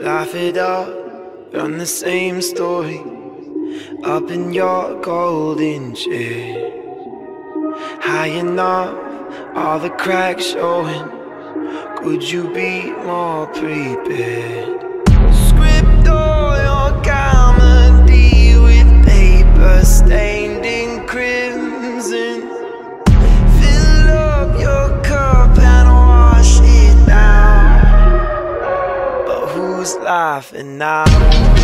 Laugh it up, run the same story. Up in your golden chair. High enough, all the cracks showing. Could you be more prepared? Script all your comedy with paper stained And now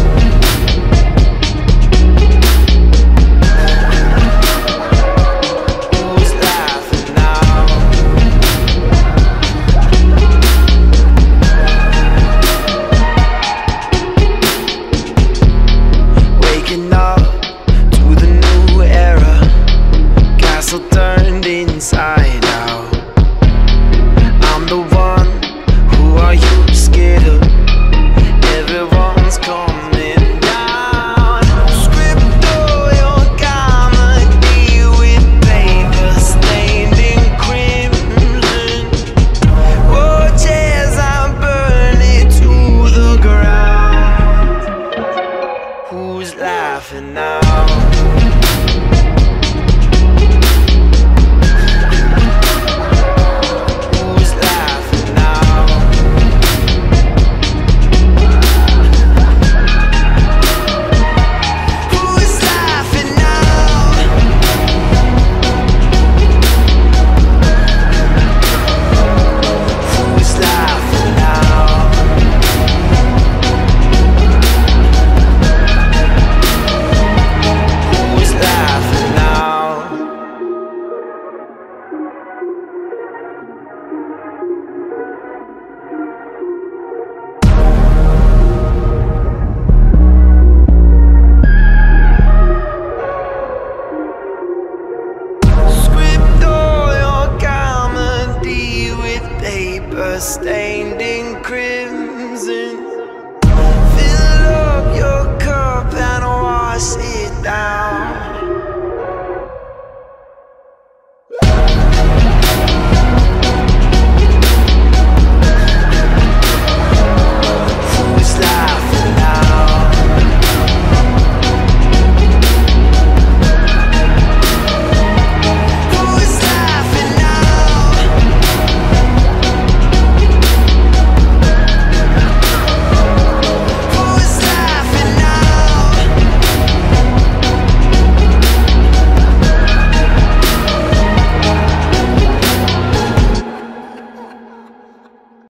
a stained in crimson.